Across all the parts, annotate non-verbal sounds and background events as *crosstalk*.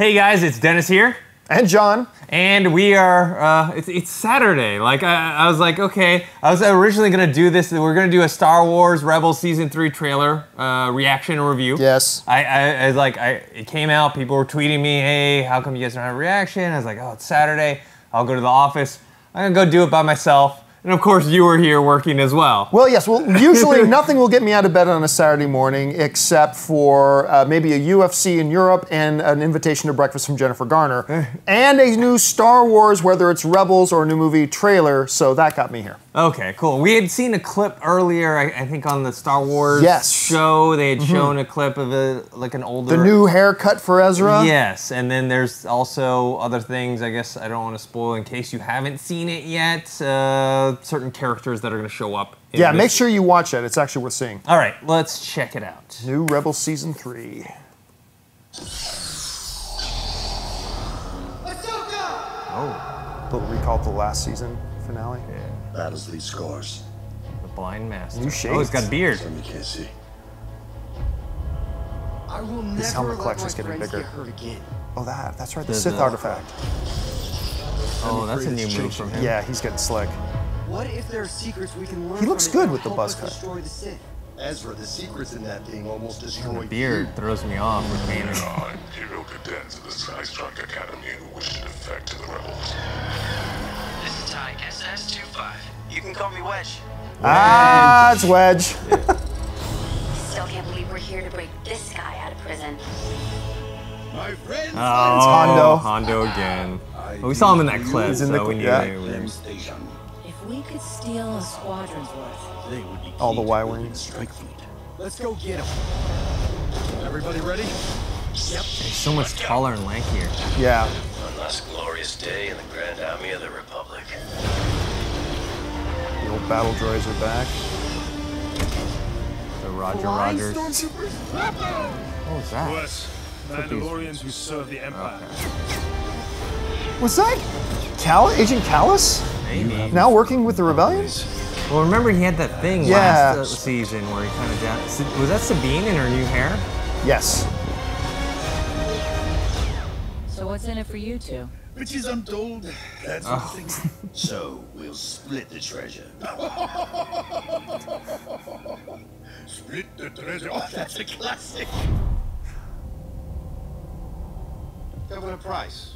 Hey guys, it's Dennis here. And John. And we are, uh, it's, it's Saturday. Like, I, I was like, okay, I was originally gonna do this, we're gonna do a Star Wars Rebels Season 3 trailer uh, reaction review. Yes. I, I, I was like, I, it came out, people were tweeting me, hey, how come you guys don't have a reaction? I was like, oh, it's Saturday, I'll go to the office. I'm gonna go do it by myself. And of course, you were here working as well. Well, yes. Well, *laughs* usually nothing will get me out of bed on a Saturday morning except for uh, maybe a UFC in Europe and an invitation to breakfast from Jennifer Garner *laughs* and a new Star Wars, whether it's Rebels or a new movie trailer. So that got me here. Okay, cool. We had seen a clip earlier, I, I think, on the Star Wars Yes. show. They had shown a clip of a like an older The new haircut for Ezra. Yes, and then there's also other things. I guess I don't want to spoil in case you haven't seen it yet. Uh, certain characters that are going to show up. in Yeah, this. make sure you watch it. It's actually worth seeing. All right, let's check it out. New Rebels season three. Oh, little recall to the last season finale. Battles lead scores. The blind master. New Oh, he's got a beard. Some you can't see. I will His never helmet let collection's getting bigger. get. Oh, that. That's right. The, The- Sith the- artifact. Oh, that's a new move from him. Yeah, he's getting slick. What if there are secrets we can learn He looks from good with the help buzz cut. The Ezra, the secrets in that thing almost destroyed. The beard you. throws me off with Kanan. I'm Imperial cadets of the Skystrike Academy who wish to defect to the rebels. This is Tyke SS25. You can call me Wedge. Ah, it's Wedge. *laughs* Still can't believe we're here to break this guy out of prison. My friends, Oh, Hondo. Hondo again. Well, we saw him in that clip, He's in so the we knew yeah. We could steal a squadron's worth, They would be All the to Y-wings. Strike fleet. Let's go get him. Everybody ready? He's so much taller and lankier. Yeah. One last glorious day in the Grand Army of the Republic. The old battle droids are back. The Roger Flying Rogers. stormtroopers? What was that? Worse, Mandalorians who serve the Empire. Was that Cal- Agent Kallus? Maybe. Now working with the rebellion? Well, remember he had that thing Yeah. last uh, season where he kind of down. Was that Sabine in her new hair? Yes. so what's in it for you two? Riches untold. That's Oh. the thing. *laughs* So we'll split the treasure. *laughs* split the treasure. Oh, that's a classic. Governor Pryce.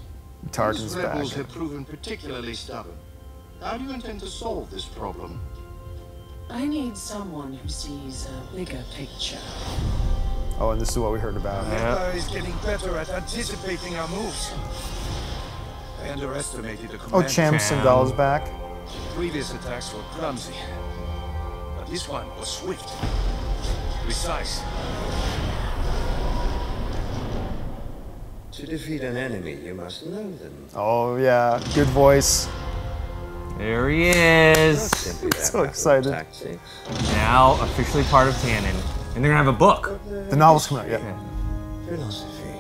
Tarkin's These back. rebels have proven particularly stubborn. How do you intend to solve this problem? I need someone who sees a bigger picture. Oh, and this is what we heard about. Empire is getting better at anticipating our moves. I underestimated the Oh, command. Cham Cham. Syndulla back. Previous attacks were clumsy, but this one was swift, precise. To defeat an enemy, you must know them. Oh, yeah. Good voice. There he is. Oh, Simply that So excited. Tactics. Now officially part of canon, and they're gonna have a book. The novel's coming out, yeah. Philosophy.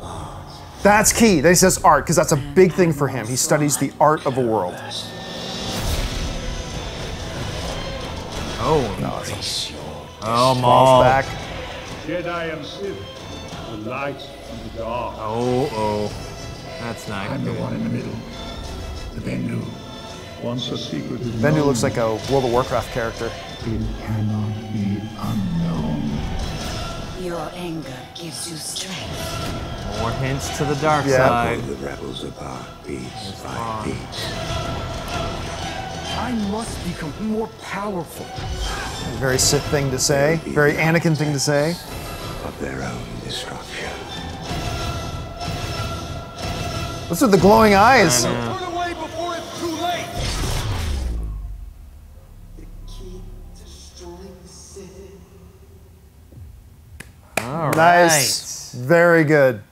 Ah. That's key. That he says art, because that's a big thing for him. He studies the art of a world. Oh, Brace your oh, Paul's Maul. back. Jedi and Sith, the light and the dark. Oh, oh, that's nice. I'm the one in the middle. The Bendu. Once a secret is Bendu looks like a World of Warcraft character. it cannot be unknown. Your anger gives you strength. More hints to the dark Yeah. side. The rebels apart piece by piece. I must become more powerful. Very Sith thing to say. Very Anakin thing to say. Of their own destruction. What's with the glowing eyes? All Nice. Very good.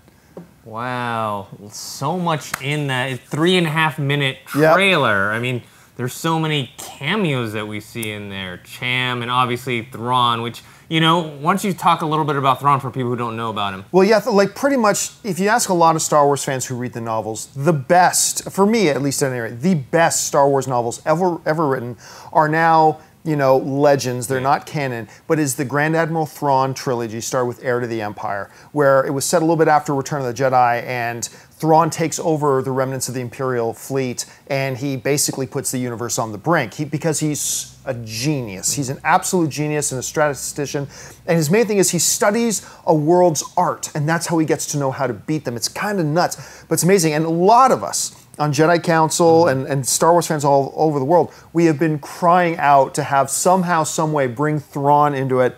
Wow, so much in that three and a half minute Yep. trailer. I mean, there's so many cameos that we see in there. Cham and obviously Thrawn, which you know. Why don't you talk a little bit about Thrawn for people who don't know about him? Well, yeah, like pretty much, if you ask a lot of Star Wars fans who read the novels, the best, for me at least at any rate, the best Star Wars novels ever ever written are now you know, legends. They're not canon, but is the Grand Admiral Thrawn trilogy started with Heir to the Empire, where it was set a little bit after Return of the Jedi, and Thrawn takes over the remnants of the Imperial fleet, and he basically puts the universe on the brink. He, because he's a genius. He's an absolute genius and a statistician. And his main thing is he studies a world's art, and that's how he gets to know how to beat them. It's kind of nuts, but it's amazing. And a lot of us on Jedi Council mm-hmm. and, and Star Wars fans all over the world, we have been crying out to have somehow, some way bring Thrawn into it.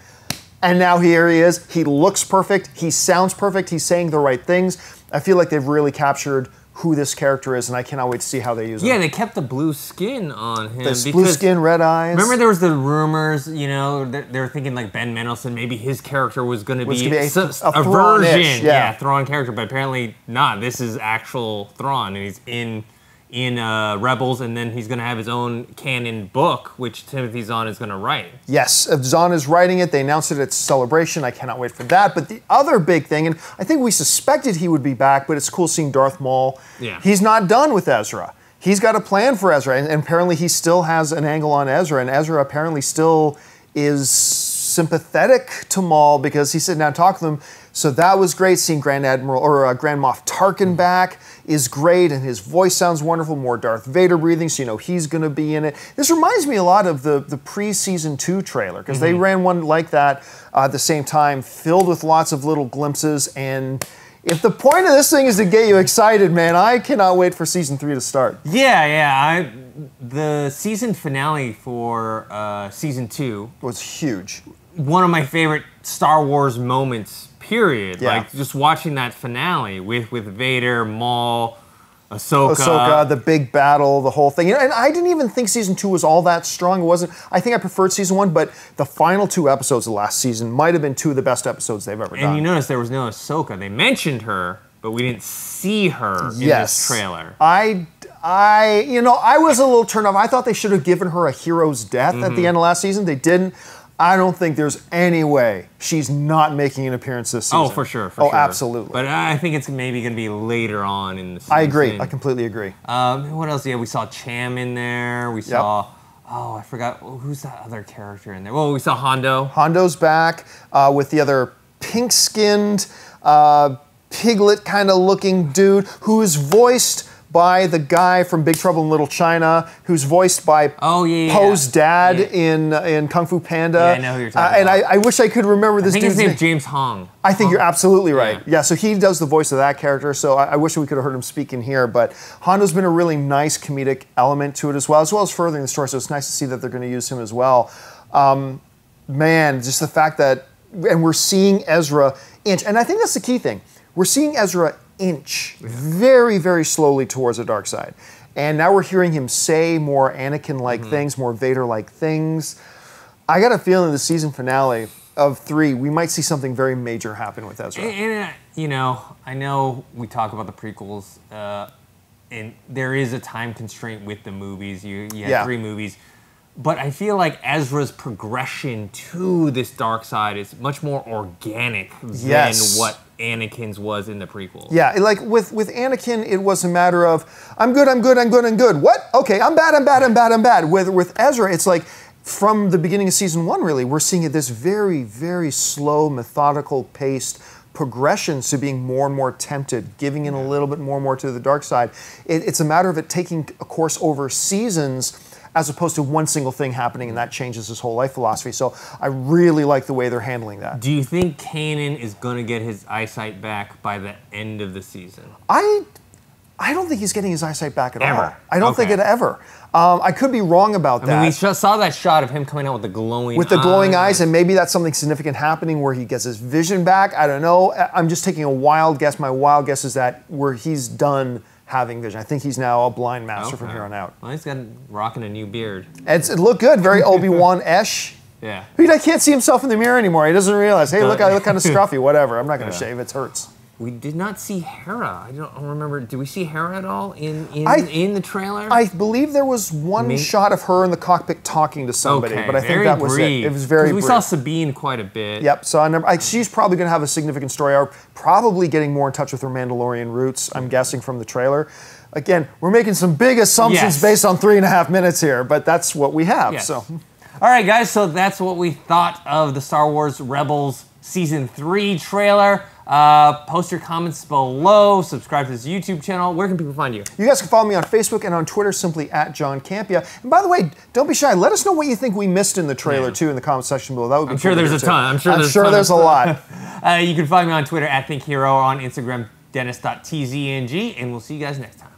And now here he is. He looks perfect. He sounds perfect. He's saying the right things. I feel like they've really captured who this character is, and I cannot wait to see how they use him. Yeah, they kept the blue skin on him. This blue skin, red eyes. Remember, there was the rumors. You know, they they were thinking like Ben Mendelsohn, maybe his character was going to be gonna be a- a a, version, yeah. yeah. Thrawn character, but apparently not. This is actual Thrawn, and he's in in uh, Rebels, and then he's going to have his own canon book, which Timothy Zahn is going to write. Yes, if Zahn is writing it, they announced it at Celebration. I cannot wait for that. But the other big thing, and I think we suspected he would be back, but it's cool seeing Darth Maul. Yeah. He's not done with Ezra. He's got a plan for Ezra, and, and apparently he still has an angle on Ezra, and Ezra apparently still is sympathetic to Maul because he sat down and talked to them. So that was great. Seeing Grand Admiral or uh, Grand Moff Tarkin back is great, and his voice sounds wonderful. More Darth Vader breathing, so you know he's going to be in it. This reminds me a lot of the the pre-season two trailer because they ran one like that uh, at the same time, filled with lots of little glimpses. And if the point of this thing is to get you excited, man, I cannot wait for season three to start. Yeah, yeah. I, the season finale for uh, season two was huge. One of my favorite Star Wars moments. Period. Yeah. Like just watching that finale with with Vader, Maul, Ahsoka. Ahsoka, the big battle, the whole thing. You know, and I didn't even think season two was all that strong. It wasn't. I think I preferred season one, but the final two episodes of last season might have been two of the best episodes they've ever and done. And you notice there was no Ahsoka. They mentioned her, but we didn't see her in yes, this trailer. I, I, you know, I was a little turned off. I thought they should have given her a hero's death at Mm-hmm. the end of last season. They didn't. I don't think there's any way she's not making an appearance this season. Oh, for sure, for oh, sure. absolutely. But I think it's maybe going to be later on in the season. I agree. I completely agree. Um, what else? Yeah, we saw Cham in there. We saw. Oh, I forgot who's that other character in there. Well, we saw Hondo. Hondo's back uh, with the other pink-skinned, uh, piglet kind of looking dude who is voiced by the guy from Big Trouble in Little China, who's voiced by Oh, yeah, Poe's dad Yeah. in in Kung Fu Panda. Yeah, I know who you're talking Uh, and about. I, I wish I could remember this I think his dude's name. James Hong. I think you're absolutely right. Yeah. Yeah. so he does the voice of that character. So I, I wish we could have heard him speak in here. But Hondo's been a really nice comedic element to it as well, as well as furthering the story. So it's nice to see that they're going to use him as well. Um, man, just the fact that, and we're seeing Ezra inch, and I think that's the key thing. We're seeing Ezra inch very, very slowly towards the dark side. And now we're hearing him say more Anakin like things, more Vader like things. I got a feeling the season finale of three, we might see something very major happen with Ezra. And, and, uh, you know, I know we talk about the prequels, uh, and there is a time constraint with the movies. You, you had Yeah. three movies. But I feel like Ezra's progression to this dark side is much more organic Yes. than what Anakin's was in the prequel. Yeah, like with with Anakin, it was a matter of I'm good, I'm good, I'm good, I'm good. What? Okay, I'm bad, I'm bad, I'm bad, I'm bad. With with Ezra, it's like from the beginning of season one, really, we're seeing it this very, very slow, methodical paced progression to being more and more tempted, giving in a little bit more and more to the dark side. It, it's a matter of it taking a course over seasons as opposed to one single thing happening, and that changes his whole life philosophy. So I really like the way they're handling that. Do you think Kanan is going to get his eyesight back by the end of the season? I I don't think he's getting his eyesight back at Ever. all. I don't think it ever. Um, I could be wrong about I that. mean, we sh- saw that shot of him coming out with the glowing with the glowing eyes, and maybe that's something significant happening where he gets his vision back. I don't know. I'm just taking a wild guess. My wild guess is that where he's done having vision. I think he's now a blind master from here on out. Well, he's got rocking a new beard. It's, it looked good, very *laughs* Obi Wan esh. Yeah. He can't see himself in the mirror anymore. He doesn't realize, hey, look, I look kind of *laughs* scruffy. Whatever. I'm not going to Yeah. shave. It hurts. We did not see Hera. I don't remember. Did we see Hera at all in in, I- in the trailer? I believe there was one Me- shot of her in the cockpit talking to somebody, okay, but I think that was brief. it. It was very We brief. saw Sabine quite a bit. Yep. So I never, I, she's probably going to have a significant story arc. Probably getting more in touch with her Mandalorian roots. I'm guessing from the trailer. Again, we're making some big assumptions Yes. based on three and a half minutes here, but that's what we have. Yes. So *laughs* All right, guys, so that's what we thought of the Star Wars Rebels Season 3 trailer. Uh, post your comments below. Subscribe to this YouTube channel. Where can people find you? You guys can follow me on Facebook and on Twitter simply at John Campea. And by the way, don't be shy. Let us know what you think we missed in the trailer too in the comment section below. That would be I'm sure there's a too. ton. I'm sure I'm there's a sure ton there's a lot. *laughs* Uh, you can find me on Twitter at ThinkHero or on Instagram, Dennis.tzng, and we'll see you guys next time.